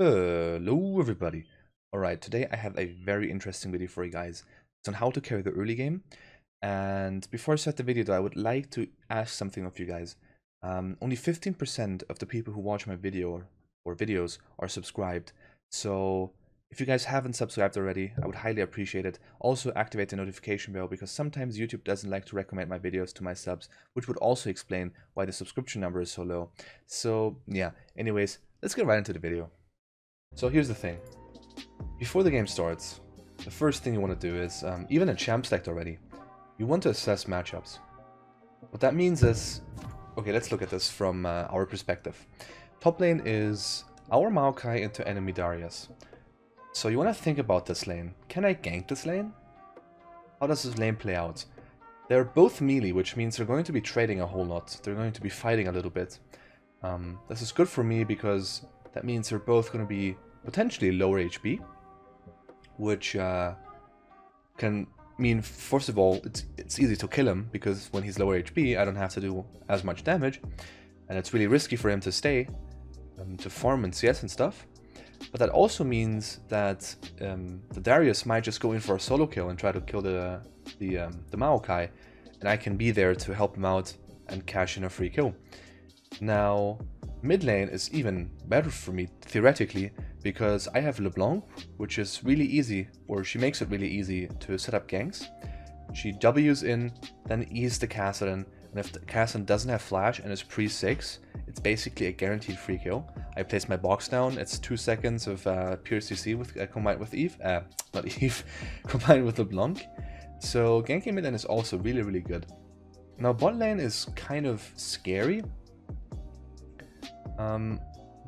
Hello everybody. Alright, today I have a very interesting video for you guys. It's on how to carry the early game. And before I start the video though, I would like to ask something of you guys. Um, only 15% of the people who watch my video or, or videos are subscribed. So if you guys haven't subscribed already, I would highly appreciate it. Also activate the notification bell because sometimes YouTube doesn't like to recommend my videos to my subs, which would also explain why the subscription number is so low. So yeah, anyways, let's get right into the video. So here's the thing. Before the game starts, the first thing you want to do is, um, even in champ select already, you want to assess matchups. What that means is, okay, let's look at this from uh, our perspective. Top lane is our Maokai into enemy Darius. So you want to think about this lane. Can I gank this lane? How does this lane play out? They're both melee, which means they're going to be trading a whole lot. They're going to be fighting a little bit. Um, this is good for me because that means they're both going to be potentially lower HP, which uh, can mean, first of all, it's, it's easy to kill him because when he's lower HP, I don't have to do as much damage, and it's really risky for him to stay, um, to farm and CS and stuff. But that also means that um, the Darius might just go in for a solo kill and try to kill the the um, the Maokai, and I can be there to help him out and cash in a free kill. Now, Mid lane is even better for me, theoretically, because I have LeBlanc, which is really easy, or she makes it really easy to set up ganks. She W's in, then E's the Kassadin, and if the Kassadin doesn't have flash and is pre-6, it's basically a guaranteed free kill. I place my box down, it's 2 seconds of uh, pure CC with, uh, combined with Eve, uh, not Eve, combined with LeBlanc. So ganking mid lane is also really, really good. Now bot lane is kind of scary um,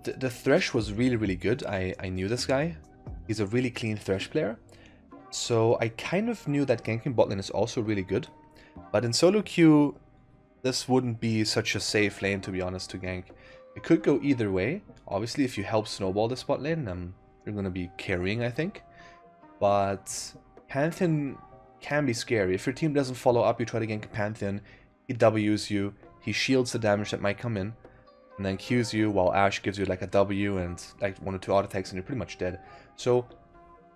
the, the Thresh was really, really good. I, I knew this guy. He's a really clean Thresh player. So I kind of knew that ganking botlane is also really good. But in solo queue, this wouldn't be such a safe lane, to be honest, to gank. It could go either way. Obviously, if you help snowball the bot lane, um, you're going to be carrying, I think. But Pantheon can be scary. If your team doesn't follow up, you try to gank Pantheon, he W's you, he shields the damage that might come in and then Qs you while Ashe gives you like a W and like one or two auto attacks and you're pretty much dead. So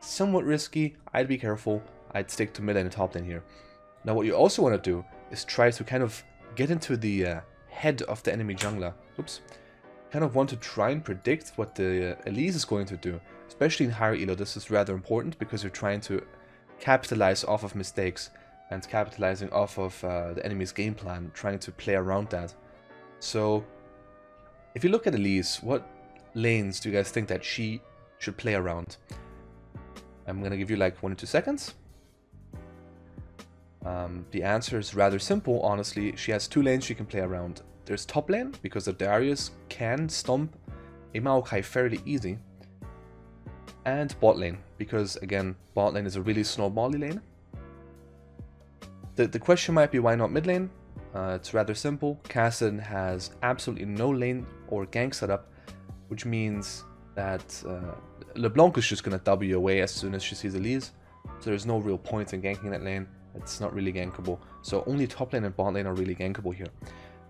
somewhat risky, I'd be careful, I'd stick to mid and top lane here. Now what you also want to do is try to kind of get into the uh, head of the enemy jungler. Oops. Kind of want to try and predict what the uh, Elise is going to do. Especially in higher elo, this is rather important because you're trying to capitalize off of mistakes and capitalizing off of uh, the enemy's game plan, trying to play around that. So if you look at Elise, what lanes do you guys think that she should play around? I'm gonna give you like one or two seconds. Um, the answer is rather simple, honestly. She has two lanes she can play around. There's top lane, because the Darius can stomp a Maokai fairly easy. And bot lane, because again, bot lane is a really snowbally lane. The, the question might be why not mid lane? Uh, it's rather simple. Kassadin has absolutely no lane or gank setup, which means that uh, LeBlanc is just going to W away as soon as she sees Elise. So there's no real point in ganking that lane. It's not really gankable. So only top lane and bot lane are really gankable here.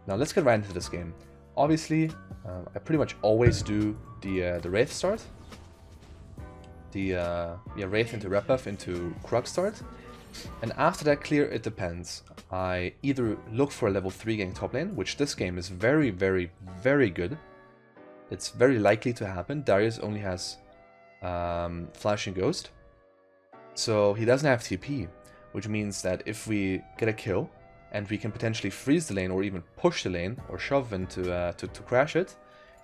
Now let's get right into this game. Obviously, uh, I pretty much always do the uh, the Wraith start. The uh, yeah, Wraith into Red Buff into Krug start. And after that clear, it depends. I either look for a level 3 gank top lane, which this game is very, very, very good. It's very likely to happen. Darius only has um, Flash and Ghost. So he doesn't have TP, which means that if we get a kill, and we can potentially freeze the lane or even push the lane or shove into uh, to, to crash it,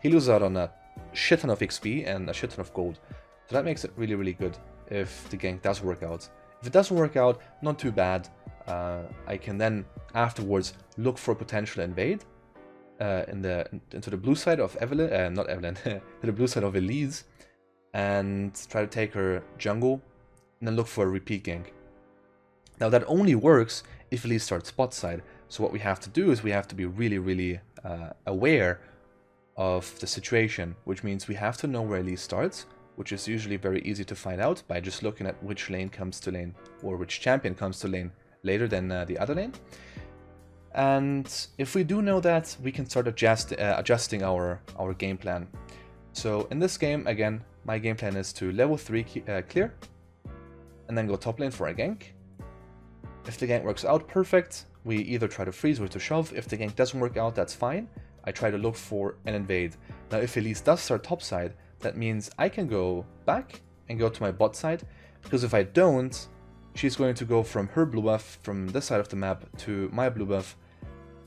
he loses out on a shit ton of XP and a shit ton of gold. So that makes it really, really good if the gank does work out. If it doesn't work out, not too bad. Uh, I can then afterwards look for a potential invade uh, in the into the blue side of Evelyn, uh, not Evelyn, to the blue side of Elise, and try to take her jungle, and then look for a repeat gank. Now that only works if Elise starts bot side. So what we have to do is we have to be really, really uh, aware of the situation, which means we have to know where Elise starts, which is usually very easy to find out by just looking at which lane comes to lane or which champion comes to lane later than uh, the other lane. And if we do know that, we can start adjust, uh, adjusting our, our game plan. So in this game, again, my game plan is to level 3 uh, clear, and then go top lane for a gank. If the gank works out, perfect. We either try to freeze or to shove. If the gank doesn't work out, that's fine. I try to look for an invade. Now if Elise does start top side, that means I can go back and go to my bot side, because if I don't, she's going to go from her blue buff from this side of the map to my blue buff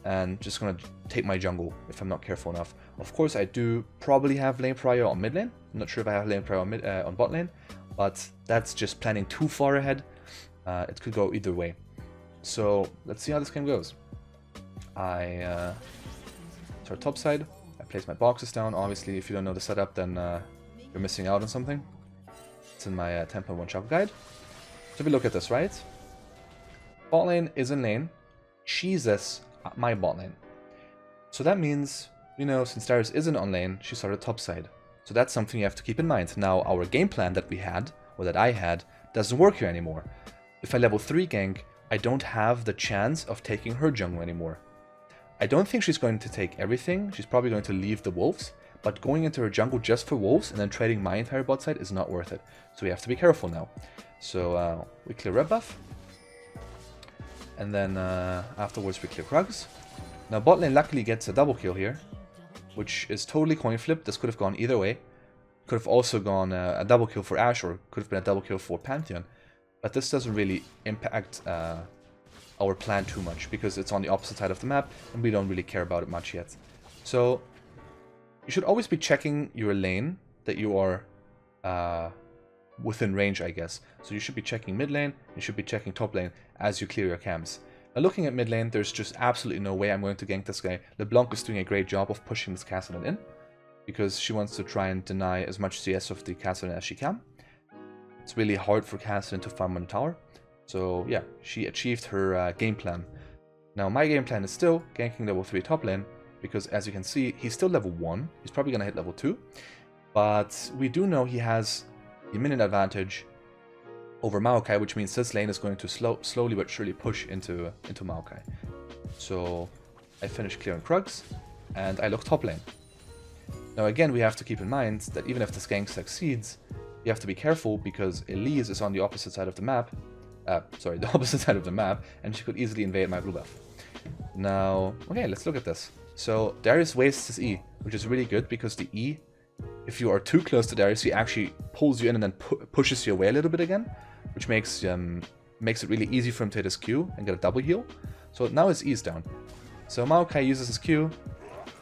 and just gonna take my jungle if I'm not careful enough. Of course, I do probably have lane prior on mid lane. I'm not sure if I have lane prior on, mid, uh, on bot lane, but that's just planning too far ahead. Uh, it could go either way. So let's see how this game goes. I uh, start top side. Place my boxes down. Obviously, if you don't know the setup, then uh, you're missing out on something. It's in my uh, 10.1 Shaco guide. So if we look at this, right? Bot lane is in lane. Jesus my bot lane. So that means, you know, since Darius isn't on lane, she started top side. So that's something you have to keep in mind. Now, our game plan that we had, or that I had, doesn't work here anymore. If I level 3 gank, I don't have the chance of taking her jungle anymore. I don't think she's going to take everything, she's probably going to leave the wolves, but going into her jungle just for wolves and then trading my entire bot side is not worth it. So we have to be careful now. So uh, we clear red buff, and then uh, afterwards we clear Krugs. Now bot lane luckily gets a double kill here, which is totally coin flip. This could have gone either way. Could have also gone uh, a double kill for Ashe or could have been a double kill for Pantheon. But this doesn't really impact uh, our plan too much because it's on the opposite side of the map and we don't really care about it much yet. So you should always be checking your lane that you are uh, within range, I guess. So you should be checking mid lane, you should be checking top lane as you clear your camps. Now looking at mid lane, there's just absolutely no way I'm going to gank this guy. LeBlanc is doing a great job of pushing this Kassadin in, because she wants to try and deny as much CS of the Kassadin as she can. It's really hard for Kassadin to farm on tower. So yeah, she achieved her uh, game plan. Now my game plan is still ganking level 3 top lane, because as you can see, he's still level 1. He's probably going to hit level 2. But we do know he has the minion advantage over Maokai, which means this lane is going to slow, slowly but surely push into, into Maokai. So I finish clearing Krugs, and I look top lane. Now again, we have to keep in mind that even if this gank succeeds, you have to be careful because Elise is on the opposite side of the map, uh, sorry, the opposite side of the map, and she could easily invade my blue buff. Now, okay, let's look at this. So Darius wastes his E, which is really good because the E if you are too close to Darius, he actually pulls you in and then pu pushes you away a little bit again, which makes um, makes it really easy for him to hit his Q and get a double heal. So now his E is down. So Maokai uses his Q.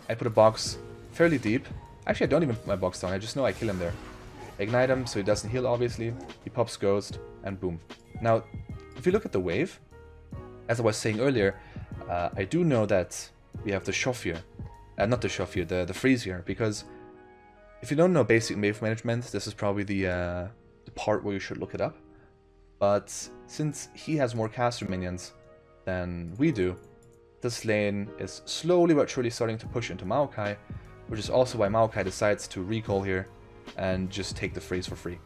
I put a box fairly deep. Actually, I don't even put my box down. I just know I kill him there. Ignite him so he doesn't heal, obviously. He pops Ghost, and boom. Now, if you look at the wave, as I was saying earlier, uh, I do know that we have the here. Uh, not the Shove the, the Freeze here, because if you don't know basic wave management, this is probably the, uh, the part where you should look it up. But since he has more caster minions than we do, this lane is slowly but surely starting to push into Maokai, which is also why Maokai decides to recall here and just take the freeze for free.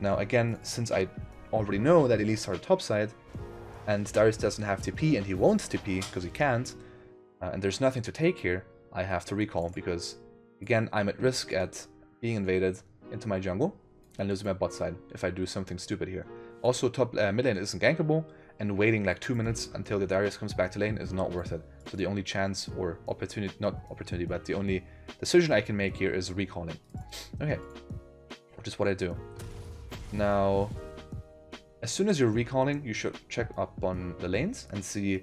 Now again, since I already know that Elise started topside, and Darius doesn't have TP and he won't TP because he can't, uh, and there's nothing to take here, I have to recall because Again, I'm at risk at being invaded into my jungle and losing my bot side if I do something stupid here. Also, top uh, mid lane isn't gankable, and waiting like two minutes until the Darius comes back to lane is not worth it. So the only chance or opportunity, not opportunity, but the only decision I can make here is recalling. Okay, which is what I do. Now, as soon as you're recalling, you should check up on the lanes and see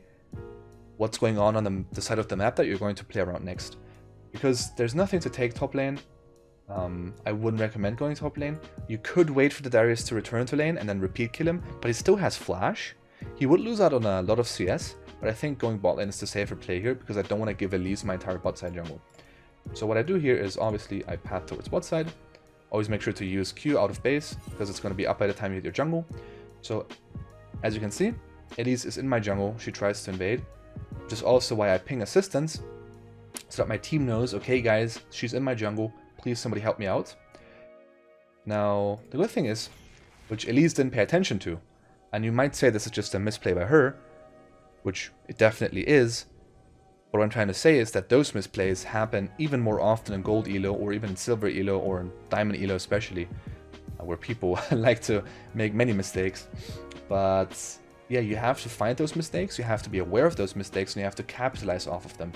what's going on on the, the side of the map that you're going to play around next. Because there's nothing to take top lane. Um, I wouldn't recommend going top lane. You could wait for the Darius to return to lane and then repeat kill him, but he still has flash. He would lose out on a lot of CS, but I think going bot lane is the safer play here because I don't want to give Elise my entire bot side jungle. So what I do here is obviously I path towards bot side. Always make sure to use Q out of base because it's going to be up by the time you hit your jungle. So as you can see, Elise is in my jungle. She tries to invade, which is also why I ping assistance so that my team knows, okay guys, she's in my jungle, please somebody help me out. Now, the good thing is, which Elise didn't pay attention to, and you might say this is just a misplay by her, which it definitely is, what I'm trying to say is that those misplays happen even more often in gold elo or even silver elo or in diamond elo especially, where people like to make many mistakes. But yeah, you have to find those mistakes, you have to be aware of those mistakes, and you have to capitalize off of them.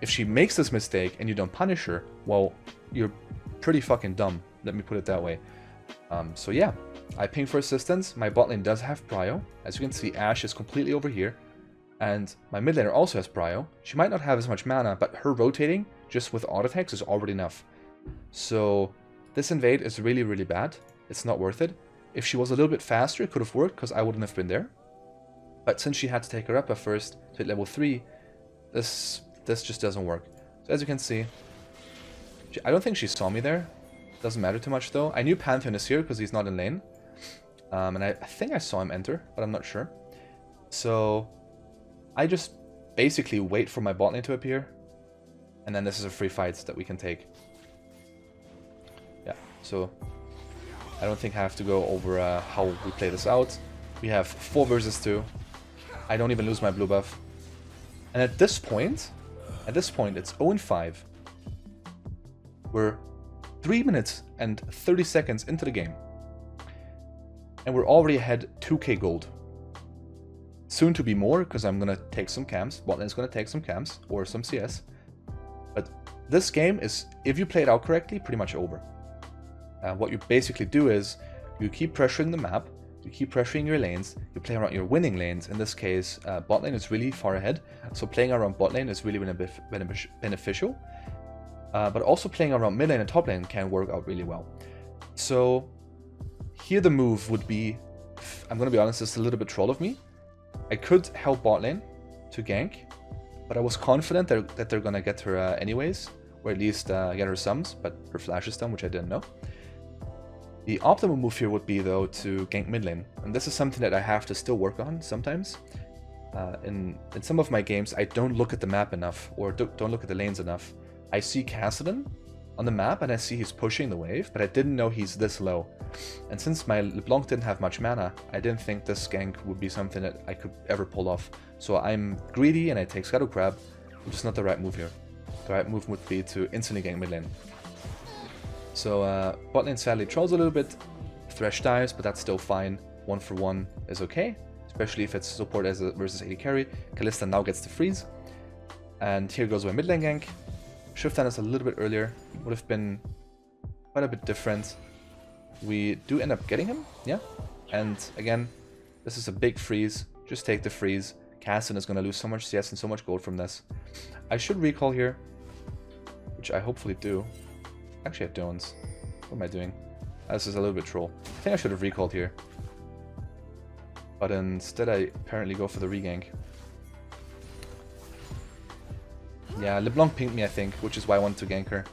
If she makes this mistake and you don't punish her, well, you're pretty fucking dumb, let me put it that way. Um, so yeah, I ping for assistance, my bot lane does have prio, as you can see Ashe is completely over here, and my mid laner also has prio. She might not have as much mana, but her rotating, just with auto attacks, is already enough. So this invade is really, really bad. It's not worth it. If she was a little bit faster, it could have worked, because I wouldn't have been there. But since she had to take her up at first to hit level 3, this this just doesn't work. So as you can see, she, I don't think she saw me there. Doesn't matter too much though. I knew Pantheon is here because he's not in lane. Um, and I, I think I saw him enter, but I'm not sure. So I just basically wait for my bot lane to appear. And then this is a free fight that we can take. Yeah, so I don't think I have to go over uh, how we play this out. We have 4 versus 2. I don't even lose my blue buff. And at this point, at this point it's 0 and 5. We're 3 minutes and 30 seconds into the game. And we're already ahead 2k gold. Soon to be more, because I'm going to take some camps. Botlane's going to take some camps, or some CS. But this game is, if you play it out correctly, pretty much over. Uh, what you basically do is, you keep pressuring the map, you keep pressuring your lanes, you play around your winning lanes. In this case, uh, bot lane is really far ahead, so playing around bot lane is really beneficial. Uh, but also playing around mid lane and top lane can work out really well. So here the move would be, I'm going to be honest, it's a little bit troll of me. I could help bot lane to gank, but I was confident that, that they're gonna get her uh, anyways, or at least uh, get her sums, but her flash is done, which I didn't know. The optimal move here would be though to gank mid lane, and this is something that I have to still work on sometimes. Uh, in, in some of my games, I don't look at the map enough, or do, don't look at the lanes enough. I see Kassadin, on the map and I see he's pushing the wave, but I didn't know he's this low. And since my LeBlanc didn't have much mana, I didn't think this gank would be something that I could ever pull off. So I'm greedy and I take Shadow Crab, which is not the right move here. The right move would be to instantly gank mid lane. So uh, bot lane sadly trolls a little bit, Thresh dies, but that's still fine. One for one is okay, especially if it's support as a versus AD carry. Kalista now gets the freeze. And here goes my mid lane gank. Have done this a little bit earlier. Would have been quite a bit different. We do end up getting him, yeah. And again, this is a big freeze. Just take the freeze. Kassadin is going to lose so much CS and so much gold from this. I should recall here, which I hopefully do. Actually, I don't. What am I doing? This is a little bit troll. I think I should have recalled here. But instead I apparently go for the regank. Yeah, LeBlanc pinged me, I think, which is why I wanted to gank her.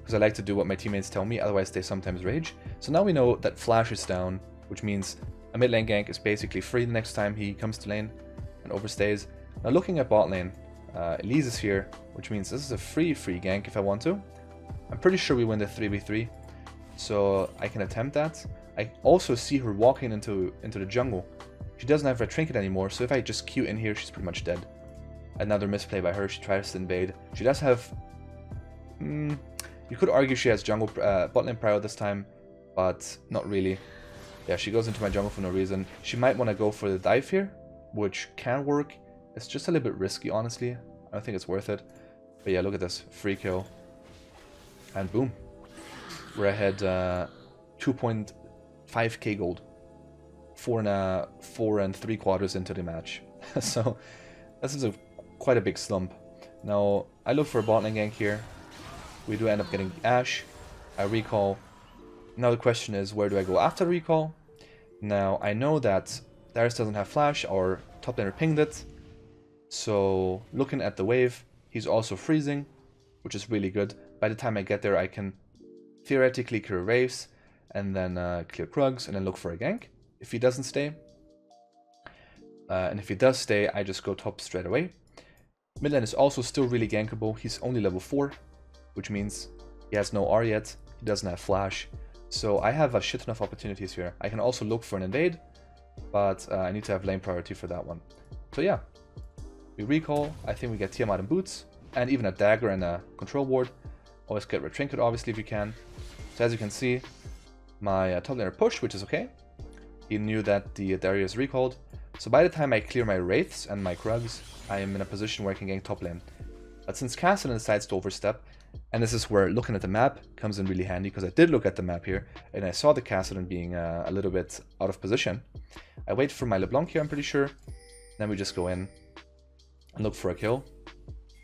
Because I like to do what my teammates tell me, otherwise they sometimes rage. So now we know that Flash is down, which means a mid lane gank is basically free the next time he comes to lane and overstays. Now looking at bot lane, uh, Elise is here, which means this is a free free gank if I want to. I'm pretty sure we win the 3v3, so I can attempt that. I also see her walking into, into the jungle. She doesn't have her trinket anymore, so if I just Q in here, she's pretty much dead. Another misplay by her. She tries to invade. She does have... Mm, you could argue she has jungle uh, botlane prio this time, but not really. Yeah, she goes into my jungle for no reason. She might want to go for the dive here, which can work. It's just a little bit risky, honestly. I don't think it's worth it. But yeah, look at this. Free kill. And boom. We're ahead uh, 2.5k gold. Four and, a, four and three quarters into the match. so this is a quite a big slump. Now, I look for a bot lane gank here. We do end up getting Ashe. I recall. Now the question is, where do I go after recall? Now, I know that Darius doesn't have flash, or top laner pinged it. So, looking at the wave, he's also freezing, which is really good. By the time I get there, I can theoretically clear waves, and then uh, clear Krugs, and then look for a gank, if he doesn't stay. Uh, and if he does stay, I just go top straight away. Mid lane is also still really gankable. He's only level 4, which means he has no R yet. He doesn't have flash. So I have a shit of opportunities here. I can also look for an invade, but uh, I need to have lane priority for that one. So yeah, We recall, I think we get Tiamat and Boots, and even a Dagger and a Control Ward. Always get Red Trinket, obviously, if you can. So as you can see, my uh, top laner pushed, which is okay. He knew that the Darius recalled. So by the time I clear my Wraiths and my Krugs, I am in a position where I can gank top lane. But since Kassadin decides to overstep, and this is where looking at the map comes in really handy, because I did look at the map here, and I saw the Kassadin being uh, a little bit out of position. I wait for my LeBlanc here, I'm pretty sure. Then we just go in and look for a kill.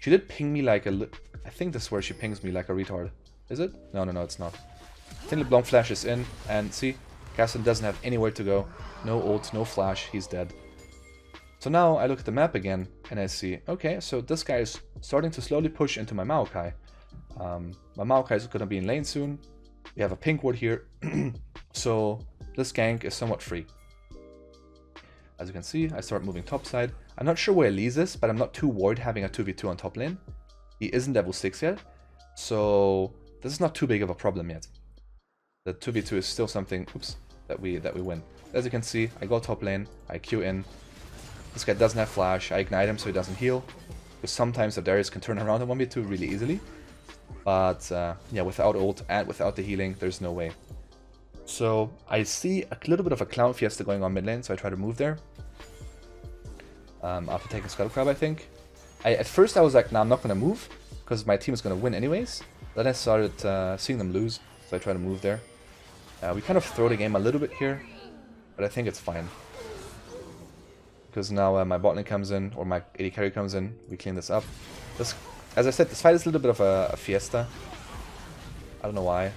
She did ping me like a... I think this is where she pings me like a retard. Is it? No, no, no, it's not. I think LeBlanc flashes in, and see, Kassadin doesn't have anywhere to go. No ult, no flash, he's dead. So now I look at the map again, and I see, okay, so this guy is starting to slowly push into my Maokai. Um, my Maokai is going to be in lane soon. We have a pink ward here, so this gank is somewhat free. As you can see, I start moving topside. I'm not sure where Elise is, but I'm not too worried having a 2v2 on top lane. He isn't level 6 yet, so this is not too big of a problem yet. The 2v2 is still something oops, that we that we win. As you can see, I go top lane, I Q in. This guy doesn't have flash, I ignite him so he doesn't heal. Because sometimes the Darius can turn around in 1v2 really easily. But uh, yeah, without ult and without the healing, there's no way. So I see a little bit of a clown fiesta going on mid lane, so I try to move there. Um, after taking Scuttle Crab, I think. I, at first I was like, nah, I'm not going to move, because my team is going to win anyways. Then I started uh, seeing them lose, so I tried to move there. Uh, we kind of throw the game a little bit here, but I think it's fine. Because now uh, my bot lane comes in, or my AD carry comes in, we clean this up. This, as I said, this fight is a little bit of a, a fiesta. I don't know why.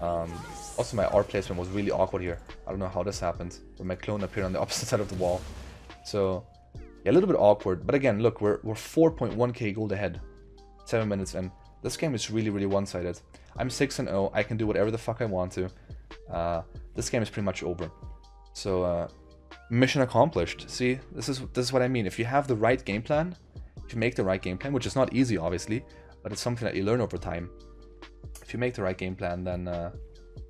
Um, also, my R placement was really awkward here. I don't know how this happened, but my clone appeared on the opposite side of the wall. So, a little bit awkward. But again, look, we're, we're 4.1k gold ahead. 7 minutes in. This game is really, really one-sided. I'm 6 and 0. I can do whatever the fuck I want to. Uh, this game is pretty much over. So, uh, mission accomplished. See, this is this is what I mean. If you have the right game plan, if you make the right game plan, which is not easy, obviously, but it's something that you learn over time. If you make the right game plan, then uh,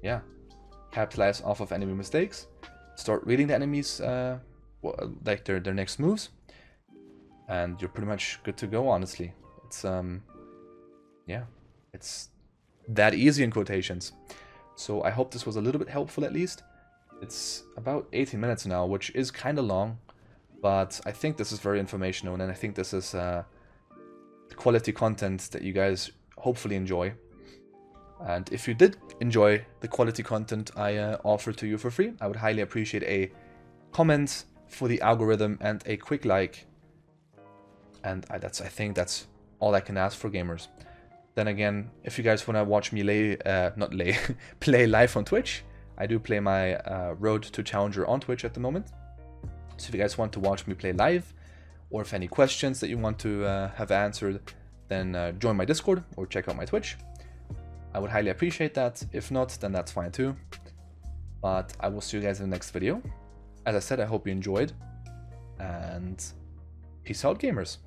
yeah, capitalize off of enemy mistakes, start reading the enemies, uh, like their their next moves, and you're pretty much good to go. Honestly, it's um, yeah, it's that easy in quotations. So I hope this was a little bit helpful at least. It's about 18 minutes now, which is kind of long, but I think this is very informational, and I think this is uh, quality content that you guys hopefully enjoy. And if you did enjoy the quality content I uh, offer to you for free, I would highly appreciate a comment for the algorithm and a quick like. And I, that's I think that's all I can ask for gamers. Then again, if you guys want to watch me lay, uh, not lay, play live on Twitch, I do play my uh, Road to Challenger on Twitch at the moment. So if you guys want to watch me play live, or if any questions that you want to uh, have answered, then uh, join my Discord or check out my Twitch. I would highly appreciate that. If not, then that's fine too. But I will see you guys in the next video. As I said, I hope you enjoyed. And peace out, gamers.